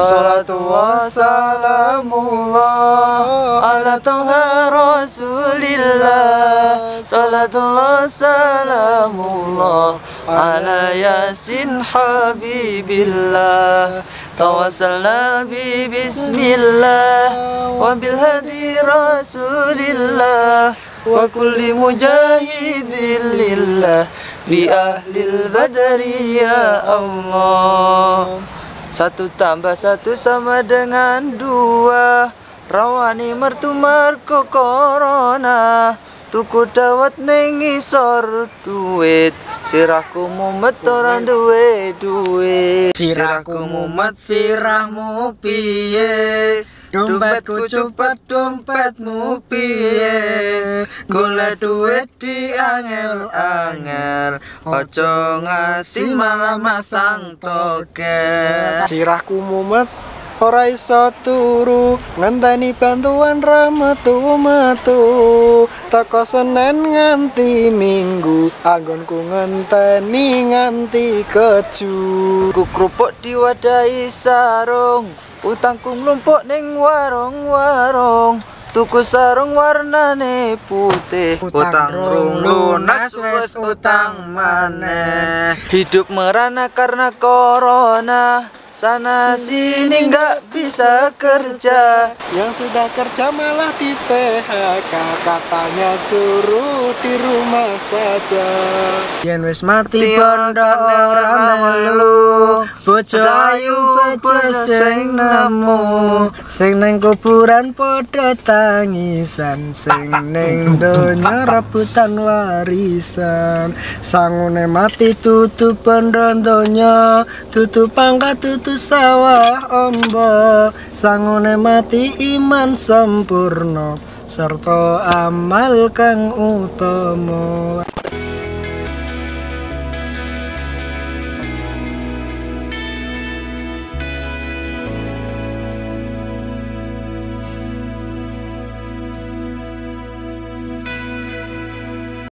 صلاة وسلام الله على طه رسول الله صلاة وسلام الله على ياسين حبيب الله توسلنا به بسم الله وبالهدي رسول الله وكل مجاهد لله بأهل البدر يا الله satu tambah satu sama dengan dua. Rawani mertu merko corona. Tuku dawat ning isor duit. Sirahku mumet orang duwe duit. Sirahku mumet sirahmu piye Dompetku cepet dompetmu piye? Golek duit di angel-angel. Ojo ngasih malah masang toket. Sirahku mumet ora iso turu. Ngenteni bantuan rahmatu metu. Teko Senin nganti Minggu anggonku ngenteni nganti keju. Ku krupuk diwadahi sarung utangku nglumpuk ning warung-warung Tuku sarung warnane putih. Utang rung lunas wes utang maneh. Hidup merana karena corona Sana sini nggak bisa kerja. Yang sudah kerja malah di PHK Katanya suruh di rumah saja. Yen wis mati bondo ora melu. Bojo ayu bojo sing nemu. Sing neng kuburan padha tangisan. Sing neng donya rebutan warisan. Sangune mati tutup bondo donya. Tutup pangkat tutup sawah ombo Sangune mati iman sempurna Serta amal kang utama